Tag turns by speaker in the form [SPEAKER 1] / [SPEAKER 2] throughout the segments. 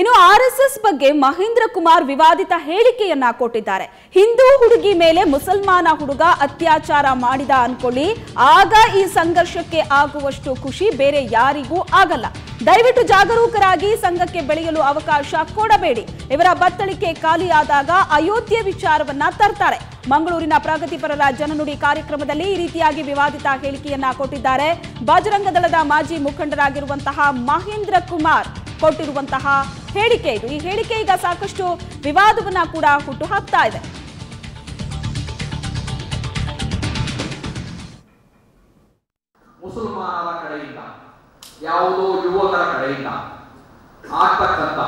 [SPEAKER 1] ಇನ್ನು R S S ಬಗ್ಗೆ ಮಹೇಂದ್ರ ಕುಮಾರ್ ವಿವಾದಿತ ಹೇಳಿಕೆಯನ್ನ ಕೊಟ್ಟಿದ್ದಾರೆ. ಹಿಂದೂ ಹುಡುಗಿ ಮೇಲೆ ಮುಸಲ್ಮಾನ ಹುಡುಗ ಅತ್ಯಾಚಾರ ಮಾಡಿದ ಅನ್ಕೊಳ್ಳಿ, ಆಗ ಈ ಸಂಘರ್ಷಕ್ಕೆ ಆಗುವಷ್ಟು ಖುಷಿ ಬೇರೆ ಯಾರಿಗೂ ಆಗಲ್ಲ. ದಯವಿಟ್ಟು ಜಾಗರೂಕರಾಗಿ ಸಂಘಕ್ಕೆ ಬೆಳೆಯಲು ಅವಕಾಶ ಕೊಡಬೇಡಿ. ಇವರ ಬತ್ತಳಿಕೆ ಖಾಲಿಯಾದಾಗ ಅಯೋಧ್ಯೆ ವಿಚಾರವನ್ನ ತರ್ತಾರೆ. ಮಂಗಳೂರಿನ ಪ್ರಗತಿಪರರ ಜನನುಡಿ ಕಾರ್ಯಕ್ರಮದಲ್ಲಿ ಈ ರೀತಿಯಾಗಿ ವಿವಾದಿತ ಹೇಳಿಕೆಯನ್ನ ಕೊಟ್ಟಿದ್ದಾರೆ. ಬಜರಂಗ ದಳದ ಮಾಜಿ ಮುಖಂಡರಾಗಿರುವಂತಹ ಮಹೇಂದ್ರ ಕುಮಾರ್. ಕೊಟ್ಟಿರುವಂತಹ ಹೇಳಿಕೆ ಇದು. ಈ ಹೇಳಿಕೆ ಈಗ ಸಾಕಷ್ಟು ವಿವಾದವನ್ನ ಕೂಡ ಹುಟ್ಟು ಹಾಕ್ತಾ ಇದೆ.
[SPEAKER 2] ಮುಸಲ್ಮಾನರ ಕಡೆಯಿಂದ, ಯಾವುದೋ ಯುವಕರ ಕಡೆಯಿಂದ ಆಗ್ತಕ್ಕಂಥ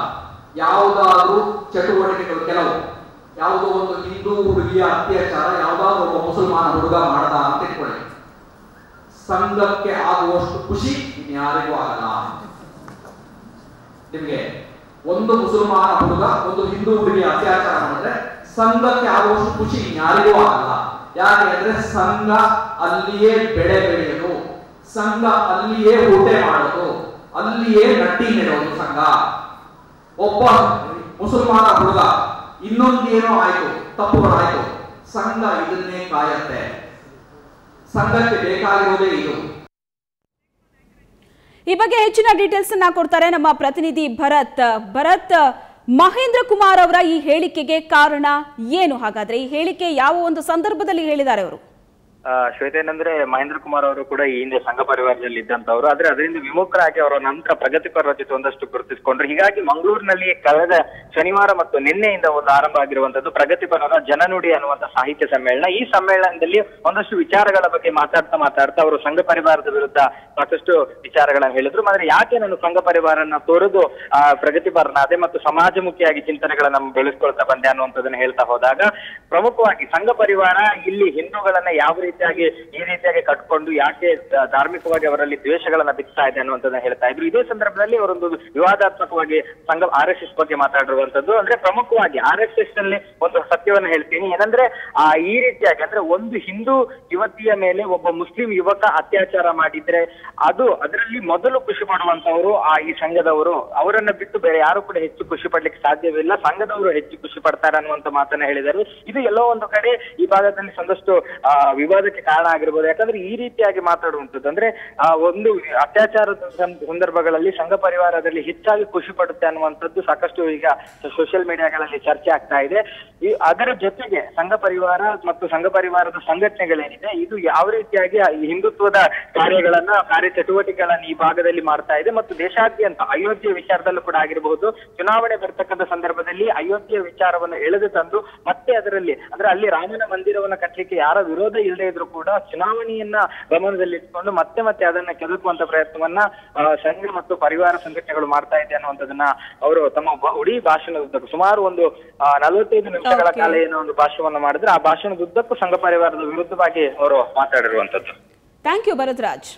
[SPEAKER 2] ಯಾವುದಾದ್ರೂ ಚಟುವಟಿಕೆಗಳು ಕೆಲವು, ಯಾವುದೋ ಒಂದು ಹಿಂದೂ ಹುಡುಗಿಯ ಅತ್ಯಾಚಾರ, ಯಾವುದಾದ್ರೂ ಒಬ್ಬ ಮುಸಲ್ಮಾನ ಹುಡುಗ ಮಾಡದ ಅಂತ ಇಟ್ಕೊಳ್ಳಿ. ಸಂಘಕ್ಕೆ ಆಗುವಷ್ಟು ಖುಷಿ ಇನ್ಯಾರಿಗೂ ಆಗಲ್ಲ. ನಿಮ್ಗೆ ಒಂದು ಮುಸಲ್ಮಾನ ಹುಡುಗ, ಒಂದು ಹಿಂದೂ ಹುಡುಗಿಯ ಅತ್ಯಾಚಾರ ಮಾಡಿದ್ರೆ ಸಂಘಕ್ಕೆ ಆಗುವಷ್ಟು ಖುಷಿ ಯಾರಿಗೂ ಆಗಲ್ಲ. ಯಾಕೆ ಅಂದ್ರೆ ಸಂಘ ಅಲ್ಲಿಯೇ ಬೆಳೆ ಬೆಳೆಯೋದು, ಸಂಘ ಅಲ್ಲಿಯೇ ಊಟೆ ಮಾಡೋದು, ಅಲ್ಲಿಯೇ ನಟ್ಟಿ ನೆಡೋದು ಸಂಘ. ಒಬ್ಬ ಮುಸಲ್ಮಾನ ಹುಡುಗ ಇನ್ನೊಂದೇನೋ ಆಯ್ತು ತಪ್ಪುಗಳಾಯ್ತು ಸಂಘ ಇದನ್ನೇ ಕಾಯತ್ತೆ. ಸಂಘಕ್ಕೆ ಬೇಕಾಗಿರೋದೇ ಇದು.
[SPEAKER 1] ಈ ಬಗ್ಗೆ ಹೆಚ್ಚಿನ ಡೀಟೇಲ್ಸ್ ಅನ್ನ ಕೊಡ್ತಾರೆ ನಮ್ಮ ಪ್ರತಿನಿಧಿ ಭರತ್. ಭರತ್, ಮಹೇಂದ್ರ ಕುಮಾರ್ ಅವರ ಈ ಹೇಳಿಕೆಗೆ ಕಾರಣ ಏನು? ಹಾಗಾದ್ರೆ ಈ ಹೇಳಿಕೆ ಯಾವ ಒಂದು ಸಂದರ್ಭದಲ್ಲಿ ಹೇಳಿದ್ದಾರೆ ಅವರು?
[SPEAKER 3] ಶ್ವೇತಾ ಏನಂದ್ರೆ ಮಹೇಂದ್ರ ಕುಮಾರ್ ಅವರು ಕೂಡ ಈ ಹಿಂದೆ ಸಂಘ ಪರಿವಾರದಲ್ಲಿ ಇದ್ದಂತವ್ರು ಆದ್ರೆ ಅದರಿಂದ ವಿಮುಖರಾಗಿ ಅವರ ನಂತರ ಪ್ರಗತಿಪರ ಜೊತೆ ಒಂದಷ್ಟು ಗುರುತಿಸಿಕೊಂಡ್ರು. ಹೀಗಾಗಿ ಮಂಗಳೂರಿನಲ್ಲಿ ಕಳೆದ ಶನಿವಾರ ಮತ್ತು ನಿನ್ನೆಯಿಂದ ಒಂದು ಆರಂಭ ಆಗಿರುವಂತದ್ದು ಪ್ರಗತಿಪರರ ಜನನುಡಿ ಅನ್ನುವಂತ ಸಾಹಿತ್ಯ ಸಮ್ಮೇಳನ. ಈ ಸಮ್ಮೇಳನದಲ್ಲಿ ಒಂದಷ್ಟು ವಿಚಾರಗಳ ಬಗ್ಗೆ ಮಾತಾಡ್ತಾ ಮಾತಾಡ್ತಾ ಅವರು ಸಂಘ ಪರಿವಾರದ ವಿರುದ್ಧ ಸಾಕಷ್ಟು ವಿಚಾರಗಳನ್ನು ಹೇಳಿದ್ರು. ಆದ್ರೆ ಯಾಕೆ ನಾನು ಸಂಘ ಪರಿವಾರನ ತೊರೆದು, ಆ ಪ್ರಗತಿಪರನಾದೆ ಮತ್ತು ಸಮಾಜಮುಖಿಯಾಗಿ ಚಿಂತನೆಗಳನ್ನ ಬೆಳೆಸ್ಕೊಳ್ತಾ ಬಂದೆ ಅನ್ನುವಂಥದ್ದನ್ನ ಹೇಳ್ತಾ ಹೋದಾಗ ಪ್ರಮುಖವಾಗಿ ಸಂಘ ಪರಿವಾರ ಇಲ್ಲಿ ಹಿಂದೂಗಳನ್ನ ಯಾವ ರೀತಿಯಾಗಿ ಈ ರೀತಿಯಾಗಿ ಕಟ್ಕೊಂಡು ಯಾಕೆ ಧಾರ್ಮಿಕವಾಗಿ ಅವರಲ್ಲಿ ದ್ವೇಷಗಳನ್ನ ಬಿತ್ತಾ ಇದೆ ಅನ್ನುವಂಥದ್ದನ್ನ ಹೇಳ್ತಾ ಇದ್ರು. ಇದೇ ಸಂದರ್ಭದಲ್ಲಿ ಅವರೊಂದು ವಿವಾದಾತ್ಮಕವಾಗಿ ಸಂಘ ಆರ್ ಎಸ್ ಎಸ್ ಬಗ್ಗೆ ಮಾತಾಡಿರುವಂತದ್ದು ಅಂದ್ರೆ ಪ್ರಮುಖವಾಗಿ ಆರ್ ಎಸ್ ಎಸ್ನಲ್ಲಿ ಒಂದು ಸತ್ಯವನ್ನ ಹೇಳ್ತೀನಿ. ಏನಂದ್ರೆ ಆ ಈ ರೀತಿಯಾಗಿ ಅಂದ್ರೆ ಒಂದು ಹಿಂದೂ ಯುವತಿಯ ಮೇಲೆ ಒಬ್ಬ ಮುಸ್ಲಿಂ ಯುವಕ ಅತ್ಯಾಚಾರ ಮಾಡಿದ್ರೆ ಅದು ಅದರಲ್ಲಿ ಮೊದಲು ಖುಷಿ ಪಡುವಂತವರು ಆ ಈ ಸಂಘದವರು. ಅವರನ್ನ ಬಿಟ್ಟು ಬೇರೆ ಯಾರು ಕೂಡ ಹೆಚ್ಚು ಖುಷಿ ಪಡ್ಲಿಕ್ಕೆ ಸಾಧ್ಯವಿಲ್ಲ. ಸಂಘದವರು ಹೆಚ್ಚು ಖುಷಿ ಪಡ್ತಾರೆ ಅನ್ನುವಂತ ಮಾತನ್ನ ಹೇಳಿದರು. ಇದು ಎಲ್ಲೋ ಒಂದು ಕಡೆ ಈ ಭಾಗದಲ್ಲಿ ಸಂದಷ್ಟು ಆ, ವಿವಾದಕ್ಕೆ ಕಾರಣ ಆಗಿರ್ಬೋದು. ಯಾಕಂದ್ರೆ ಈ ರೀತಿಯಾಗಿ ಮಾತಾಡುವಂಥದ್ದು ಅಂದ್ರೆ, ಆ ಒಂದು ಅತ್ಯಾಚಾರದ ಸಂದರ್ಭಗಳಲ್ಲಿ ಸಂಘ ಪರಿವಾರದಲ್ಲಿ ಹೆಚ್ಚಾಗಿ ಖುಷಿ ಪಡುತ್ತೆ ಅನ್ನುವಂಥದ್ದು ಸಾಕಷ್ಟು ಈಗ ಸೋಷಿಯಲ್ ಮೀಡಿಯಾಗಳಲ್ಲಿ ಚರ್ಚೆ ಆಗ್ತಾ ಇದೆ. ಈ ಅದರ ಜೊತೆಗೆ ಸಂಘ ಪರಿವಾರ ಮತ್ತು ಸಂಘ ಪರಿವಾರದ ಸಂಘಟನೆಗಳೇನಿದೆ, ಇದು ಯಾವ ರೀತಿಯಾಗಿ ಹಿಂದುತ್ವದ ಕಾರ್ಯಗಳನ್ನ, ಕಾರ್ಯಚಟುವಟಿಕೆಗಳನ್ನ ಈ ಭಾಗದಲ್ಲಿ ಮಾಡ್ತಾ ಇದೆ ಮತ್ತು ದೇಶಾದ್ಯಂತ ಅಯೋಧ್ಯೆ ವಿಚಾರದಲ್ಲೂ ಕೂಡ ಆಗಿರಬಹುದು. ಚುನಾವಣೆ ಬರ್ತಕ್ಕಂಥ ಸಂದರ್ಭದಲ್ಲಿ ಅಯೋಧ್ಯೆ ವಿಚಾರವನ್ನು ಎಳೆದು ತಂದು ಮತ್ತೆ ಅದರಲ್ಲಿ, ಅಂದ್ರೆ ಅಲ್ಲಿ ರಾಮನ ಮಂದಿರವನ್ನ ಕಟ್ಟಲಿಕ್ಕೆ ಯಾರ ವಿರೋಧ ಇಲ್ಲದೆ ಇದ್ರೂ ಕೂಡ ಚುನಾವಣೆಯನ್ನ ಗಮನದಲ್ಲಿಟ್ಟುಕೊಂಡು ಮತ್ತೆ ಮತ್ತೆ ಅದನ್ನ ಕೆದಕುವಂತ ಪ್ರಯತ್ನವನ್ನ ಸಂಘ ಮತ್ತು ಪರಿವಾರ ಸಂಘಟನೆಗಳು ಮಾಡ್ತಾ ಇದೆ ಅನ್ನುವಂಥದ್ದನ್ನ ಅವರು ತಮ್ಮ ಉಡೀ ಭಾಷಣದುದ್ದಕ್ಕೂ ಸುಮಾರು ಒಂದು ನಲವತ್ತೈದು ನಿಮಿಷಗಳ ಕಾಲ ಏನೋ ಒಂದು ಭಾಷಣವನ್ನು ಮಾಡಿದ್ರೆ. ಆ ಭಾಷಣದುದ್ದಕ್ಕೂ ಸಂಘ ಪರಿವಾರದ ವಿರುದ್ಧವಾಗಿ ಅವರು ಮಾತಾಡಿರುವಂತದ್ದು
[SPEAKER 1] ಥ್ಯಾಂಕ್ ಯು ಭರತ್ ರಾಜ್